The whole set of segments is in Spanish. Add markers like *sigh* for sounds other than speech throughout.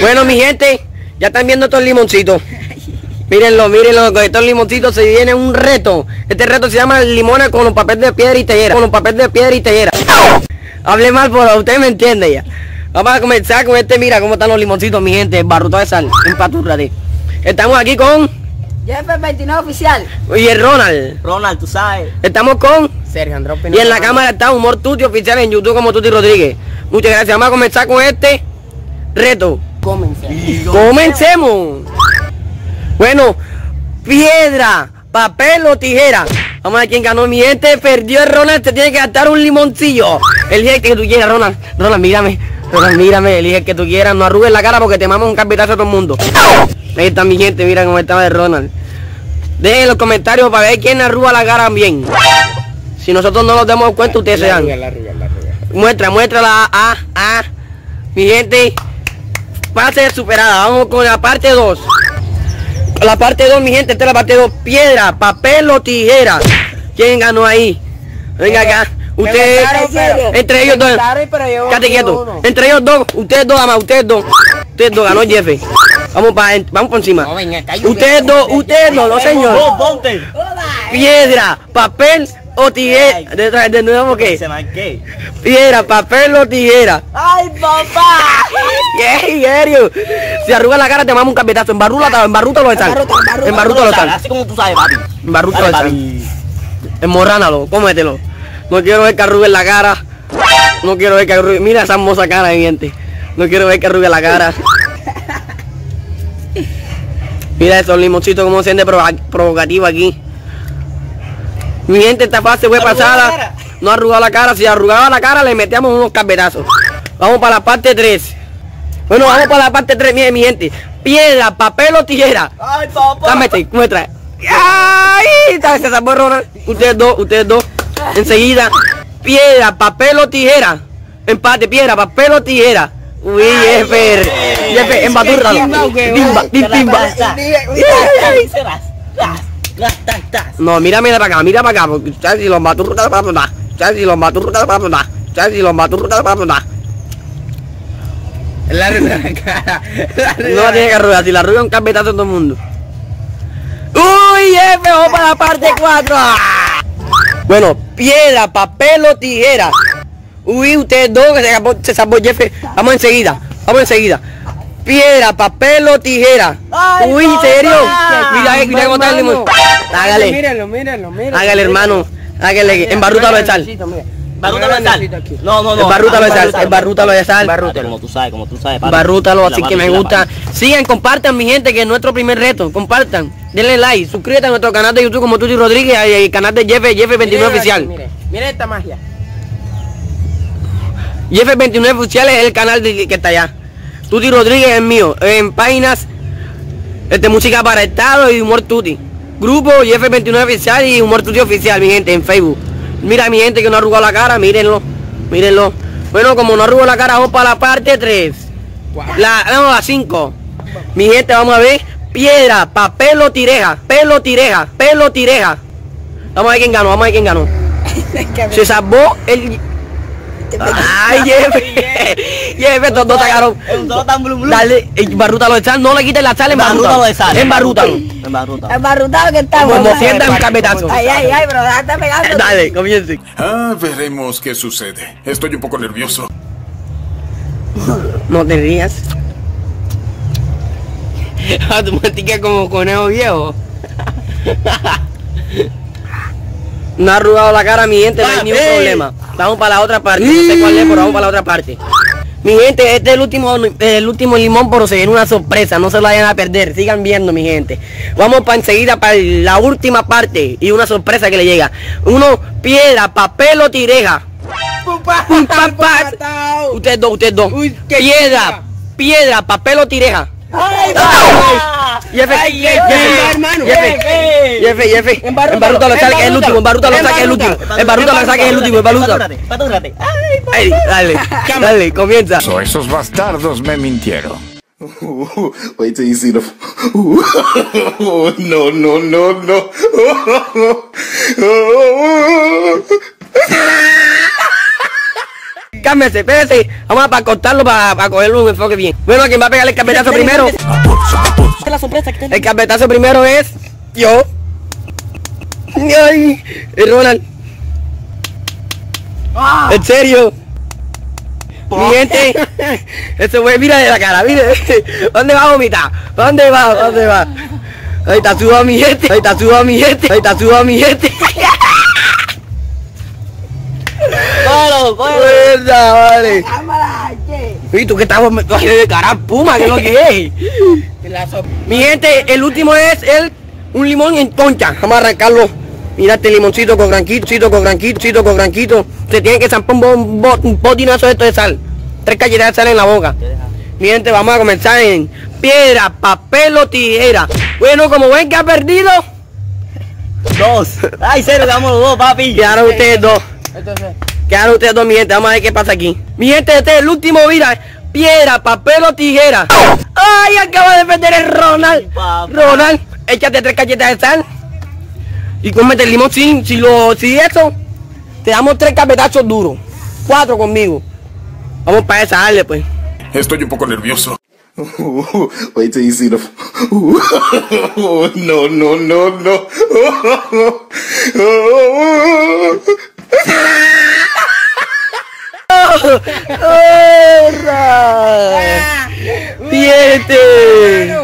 Bueno, mi gente, ya están viendo estos limoncitos. Mírenlo, mírenlo, con estos limoncitos se viene un reto. Este reto se llama limones con un papel de piedra y tellera. Con un papel de piedra y tellera. Hable mal, por usted me entiende ya. Vamos a comenzar con este, mira cómo están los limoncitos, mi gente. Barruto de sal, empatúrate. Estamos aquí con... Jeff 29 oficial. Y el Ronald. Ronald, tú sabes. Estamos con... Sergio Andrés Y en la cámara está Humor Tuti Oficial en YouTube como Tuti Rodríguez. Muchas gracias. Vamos a comenzar con este reto. Comencemos. Comencemos. Bueno, piedra, papel o tijera. Vamos a ver quién ganó. Mi gente perdió el Ronald. Te tiene que gastar un limoncillo. Elige el que tú quieras, Ronald. Ronald, mírame. Ronald, mírame. Elige el que tú quieras. No arrugues la cara porque te mamos un carpetazo a todo el mundo. Ahí está mi gente. Mira cómo estaba el Ronald. Dejen en los comentarios para ver quién arruga la cara bien. Si nosotros no nos damos cuenta, ustedes se dan. Muestra, muestra la A, A. Mi gente, pase superada. Vamos con la parte 2. La parte 2, mi gente, esta es la parte 2. Piedra, papel o tijera. ¿Quién ganó ahí? Venga acá. Ustedes, entre ellos dos. Cállate quieto. Entre ellos dos, ustedes dos, ama, ustedes dos. Ustedes dos, ganó Jefe. Vamos para vamos por encima. Ustedes dos, ustedes dos, no señor. Vos, ponte. Piedra, papel o tijera. De, de nuevo que. Se marqué. Piedra, papel o tijera. ¡Ay, papá! *laughs* ¿Qué? serio? Si arruga la cara te mamo un carpetazo. Embarrútalo, embarrútalo de sal. Embarrútalo de sal. Así como tú sabes, papi. Embarrútalo de sal. papi. Emorránalo, cómetelo. No quiero ver que arrugue la cara. No quiero ver que arrugue. Mira esa hermosa cara, gente. No quiero ver que arrugue la cara. *laughs* Mira esos limoncitos como se provoca- provocativo aquí. Mi gente, esta fase fue ¿Arrugó la pasada. No arrugaba la cara. Si arrugaba la cara, le metíamos unos carpetazos. Vamos para la parte 3. Bueno, vamos para la parte 3, mi, mi gente. Piedra, papel o tijera. ¡Ay, papá! Dámete, muestra. Ustedes dos, ustedes dos. Enseguida. Piedra, papel o tijera. Empate, piedra, papel o tijera. Uy, Jeffer. Jeffer, embatúralo. Timba, tim, timba. No, mira, mira para acá, mira para acá. Porque ¿sabes si los embaturras para? ¿Sabes si los embaturras para? ¿Sabes si los embaturras para apuntar? La arruga la cara. No la tiene que arrugar, si la arruga un carpetazo a todo el mundo. ¡Uy, F! Vamos para la parte 4. Bueno, piedra, papel o tijera. Uy, ustedes dos que se salvó, se salvó Jefe. Vamos enseguida, vamos enseguida. Piedra, papel o tijera. Uy, papá. serio. Mira, mira cómo está el limón. *laughs* Hágale, Mírenlo, mírenlo, mírenlo. hágale, hermano. Hágale, embarrútalo de sal. Barrútalo de sal. No, no, no. Embarrútalo de sal, embarrútalo de sal. Como tú sabes, como tú sabes. Barrútalo, así que me gusta. Sigan, compartan, mi gente, que es nuestro primer reto. Compartan. Denle like, suscríbete a nuestro canal de YouTube como Tuti Rodríguez y el canal de Jefe, Jefe 29 Oficial. Mire, mire esta magia. Jefe 29 Oficial es el canal de- que está allá. Tuti Rodríguez es mío. En páginas este, música para estado y humor Tuti. Grupo Jefe 29 Oficial y humor Tuti Oficial, mi gente, en Facebook. Mira mi gente que no arrugó la cara, mírenlo. Mírenlo. Bueno, como no arrugó la cara, vamos para la parte 3. La, no, la 5. Mi gente, vamos a ver. Piedra, papel o tireja. Pelo, tireja. Pelo, tireja. Vamos a ver quién ganó, vamos a ver quién ganó. *laughs* Se salvó el... Ay, Jefe. *laughs* Jefe, *laughs* estos dos sacaron. Es un todo tan blum blum. Dale, barrútalo de sal, no le quites la sal, Embarrútalo de sal. Embarrútalo. Embarrútalo. Embarrutado que estamos. Como sientas un carpetazo. Ay, ay, ay, pero déjate pegando. Dale, comience. Ah, veremos qué sucede. Estoy un poco nervioso. No te rías. *laughs* Ah, tu matica como conejo viejo. No ha arrugado la cara, mi gente, no hay ningún Papi. problema. Vamos para la otra parte, no sé cuál es, pero vamos para la otra parte. Mi gente, este es el último, el último limón, pero se viene una sorpresa, no se lo vayan a perder, sigan viendo mi gente. Vamos para enseguida para la última parte y una sorpresa que le llega. Uno, piedra, papel o tireja. Ustedes dos, ustedes dos. Piedra, piedra, papel o tireja. ¡Ay, Jefe, Ay, Jefe, Jefe, hermano, Jefe. Jefe, Jefe, Jefe, Embarrútalo, embarrútalo, sal, que es el último, embarrútalo, sal, que es el último, Embarrútalo. embarrútalo, sal, que es el último, patúrate. Ay, dale, dale, comienza. So, esos bastardos me mintieron. Wait till you see the. *laughs* no, no, no, no. *laughs* Cálmese, espérese. Vamos a para cortarlo para, para cogerlo un enfoque bien. Bueno, quien va a pegarle el carpetazo primero. La sorpresa que tenemos. El carpetazo primero es yo. Ay, el Ronald. En serio. Mi gente, *laughs* eso fue, mira de la cara, mire, ¿dónde va a vomitar? ¿Para dónde va? ¿Para dónde va? Ahí está suba mi gente, ahí está suba mi gente, ahí está suba mi gente. *laughs* Vale. ¿qué? Y tú que estás de cara puma, ¿qué es lo que es? La Mi gente, el último es el un limón en concha. Vamos a arrancarlo. Mira este limoncito con granquito, con granquito, con granquito. Se tiene que zampar un, bo- un, bo- un potinazo de esto de sal. Tres galletas de sal en la boca. Mi gente, vamos a comenzar en piedra, papel o tijera. Bueno, como ven que ha perdido, Dos. Ay, cero, damos los dos, papi. quedaron ustedes dos. Entonces, Quedaron ustedes dos, mi gente. Vamos a ver qué pasa aquí. Mi gente, este es el último, mira. Piedra, papel o tijera. ¡Ay! Acaba de perder el Ronald. Ronald, échate tres galletas de sal. Y cómete el limón sin, si lo, si eso, te damos tres carpetazos duros. Cuatro conmigo. Vamos para esa, dale pues. Estoy un poco nervioso. Wait till you see the. *laughs* no, no, no, no. *laughs* *laughs* ¡Siete!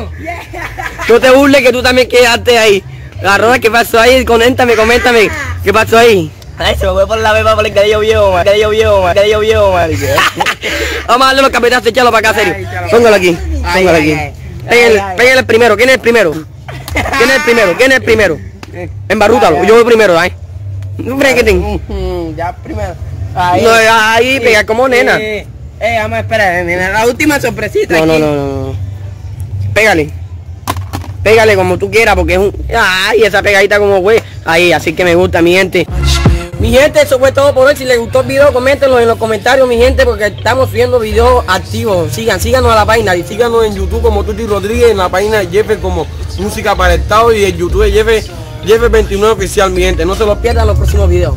No te burles que tú también quedaste ahí. La Ronald, ¿qué pasó ahí? Coméntame, coméntame. ¿Qué pasó ahí? Ay, se me fue por la beba por el cadillo viejo, man. Cadillo viejo, man. Cadillo viejo, man. *laughs* Vamos a darle los capetazos, échalo para acá, serio. Póngalo aquí, póngalo aquí. Pégale, el primero. ¿Quién es el primero? ¿Quién es el primero? ¿Quién es el primero? Embarrútalo. Ay, ay. Yo voy primero, ¿ay? No ujú, ya primero. No, ahí, pega como nena. Eh, eh, vamos a esperar, nena. La última sorpresita. No, no, aquí. no, no, no. Pégale. Pégale como tú quieras porque es un... Ay, esa pegadita como güey. Ahí, así que me gusta, mi gente. Mi gente, eso fue todo por hoy. Si les gustó el video, coméntenlo en los comentarios, mi gente, porque estamos subiendo videos activos. Sigan, síganos a la página y síganos en YouTube como Tuti Rodríguez, en la página de Jefe como Música para el Estado y en YouTube de Jefe, Jefe 29 Oficial, mi gente. No se los pierdan los próximos videos.